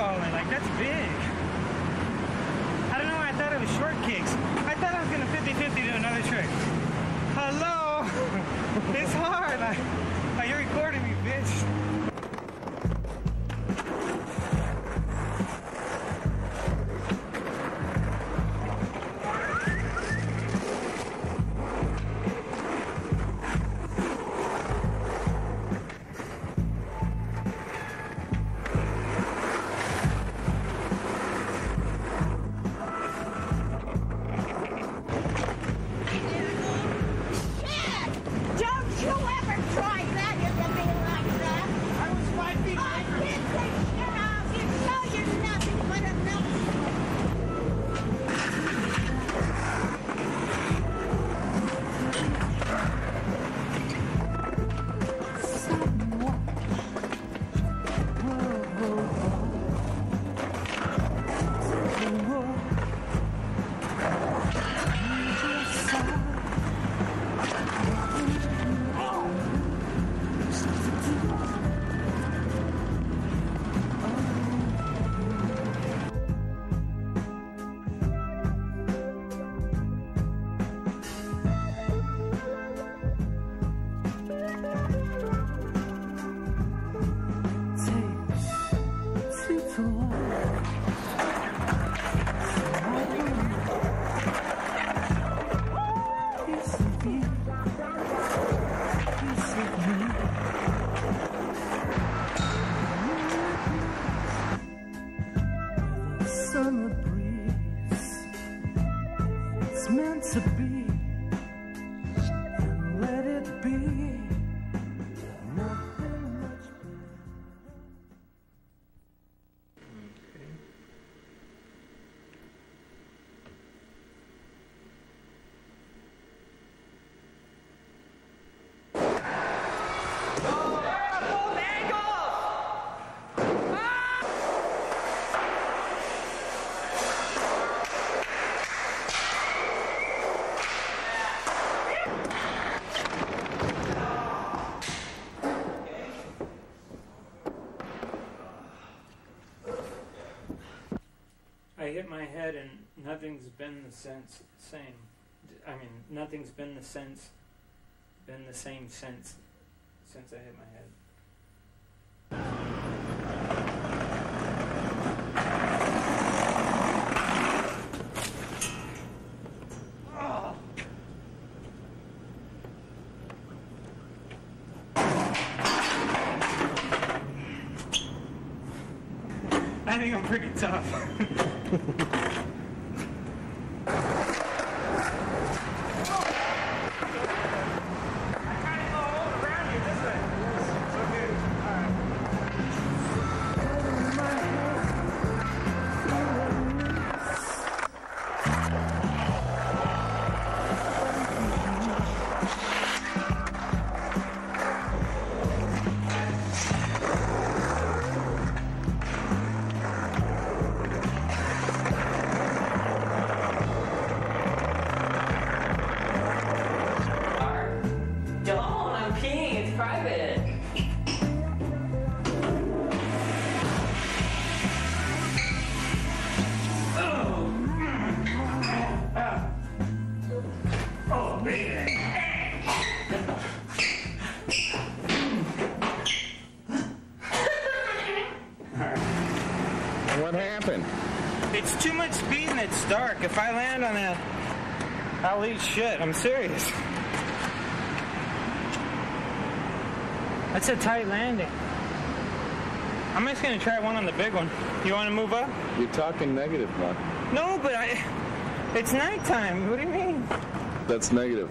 falling. Like, that's big. I don't know I thought it was short kicks. I thought I was going to 50-50 do another trick. Hello? it's hard. Like, Summer breeze, it's meant to be, hit my head and nothing's been the sense same. I mean, nothing's been the sense been the same since since I hit my head. I think I'm pretty tough. Too speed and it's dark. If I land on that, I'll eat shit. I'm serious. That's a tight landing. I'm just gonna try one on the big one. You wanna move up? You're talking negative, man. No, but I. It's nighttime. What do you mean? That's negative.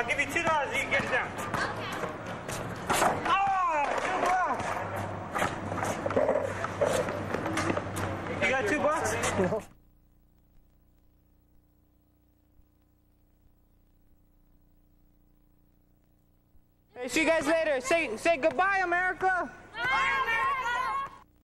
I'll give you two dollars. You can get it down. Oh, two bucks. You got two bucks? Hey, see you guys later. Say say goodbye, America. Bye,